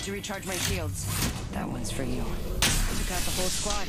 Need to recharge my shields. That one's for you. Took out the whole squad.